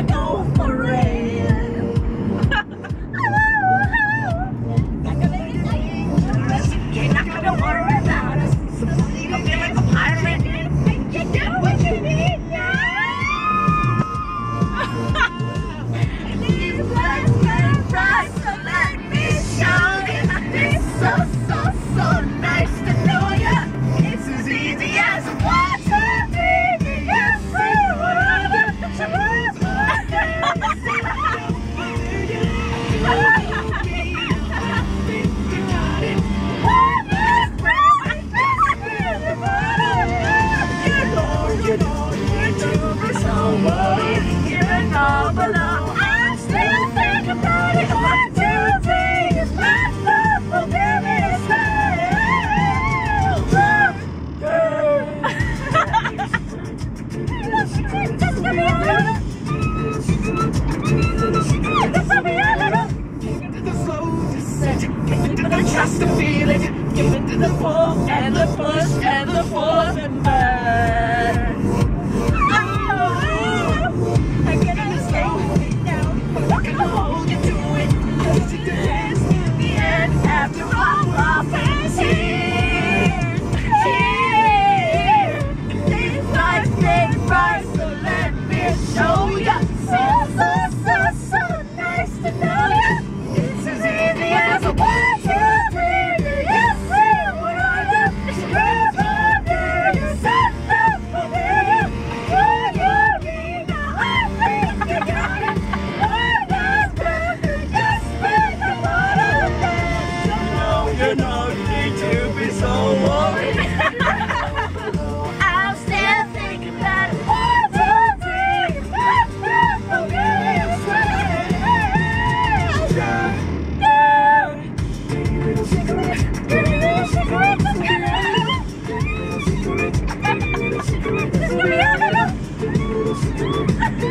you know the force and